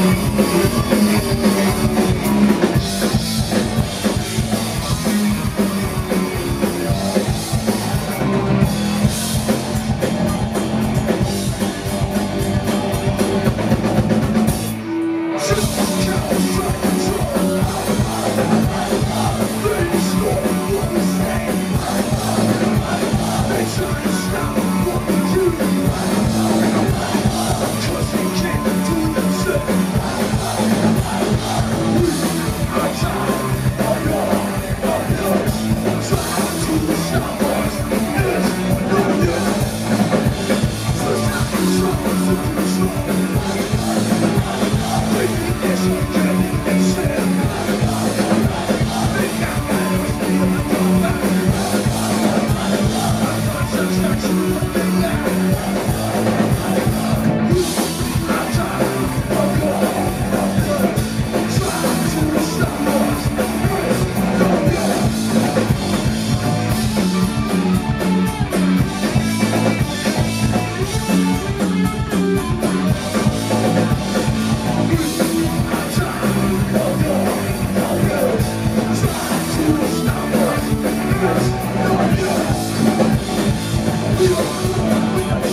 Thank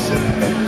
Jackson.